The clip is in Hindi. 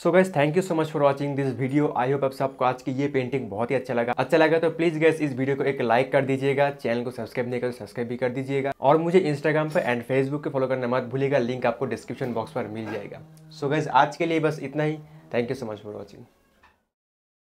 So guys thank you so much for watching this video I hope आप सबको आज की ये पेंटिंग बहुत ही अच्छा लगा। अच्छा लगा तो प्लीज़ गैस इस वीडियो को एक लाइक कर दीजिएगा चैनल को सब्सक्राइब नहीं करो सब्सक्राइब भी कर दीजिएगा। और मुझे इंस्टाग्राम पर एंड फेसबुक पे फॉलो करना मत भूलिएगा लिंक आपको डिस्क्रिप्शन बॉक्स पर मिल जाएगा। सो so गैस आज के लिए बस इतना ही। Thank you so much for watching